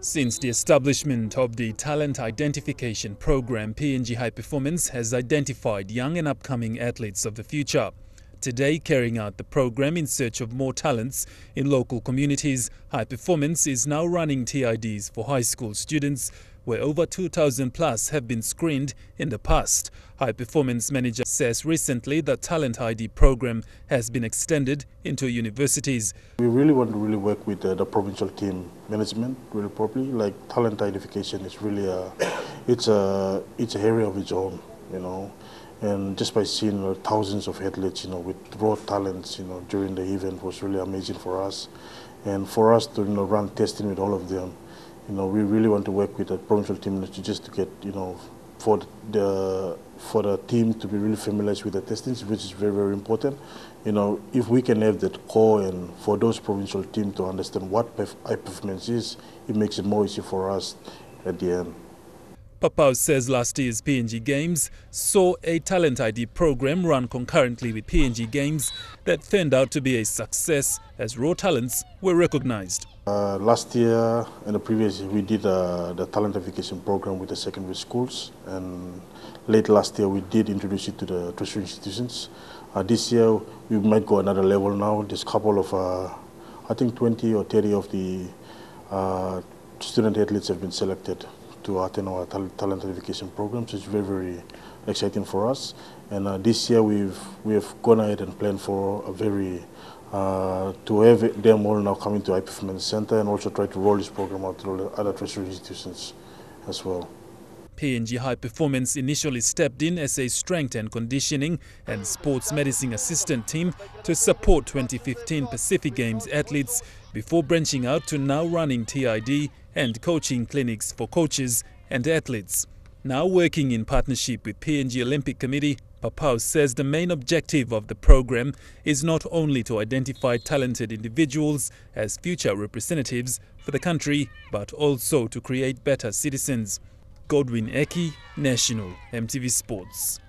Since the establishment of the Talent Identification Program, PNG High Performance has identified young and upcoming athletes of the future. Today, carrying out the program in search of more talents in local communities, High Performance is now running TIDs for high school students where over 2,000 plus have been screened in the past. High Performance Manager says recently the Talent ID program has been extended into universities. We really want to really work with uh, the provincial team management really properly. Like talent identification is really a, it's a, it's an area of its own, you know. And just by seeing uh, thousands of athletes, you know, with raw talents, you know, during the event was really amazing for us. And for us to, you know, run testing with all of them, you know, we really want to work with the provincial team just to get, you know, for the for the team to be really familiar with the testings, which is very very important. You know, if we can have that core and for those provincial teams to understand what high performance is, it makes it more easy for us at the end. Papau says last year's PNG Games saw a talent ID program run concurrently with PNG Games that turned out to be a success as raw talents were recognized. Uh, last year and the previous year we did uh, the talent identification program with the secondary schools and late last year we did introduce it to the tertiary institutions. Uh, this year we might go another level now. There's a couple of, uh, I think 20 or 30 of the uh, student athletes have been selected to attend our talent identification programs. It's very, very exciting for us. And uh, this year we've we've gone ahead and planned for a very uh, to have them all now coming to High Performance Center and also try to roll this program out to other tertiary institutions as well. PNG High Performance initially stepped in as a strength and conditioning and sports medicine assistant team to support 2015 Pacific Games athletes before branching out to now running TID and coaching clinics for coaches and athletes. Now working in partnership with PNG Olympic Committee, Papau says the main objective of the program is not only to identify talented individuals as future representatives for the country, but also to create better citizens. Godwin Eki, National, EMTV Sports.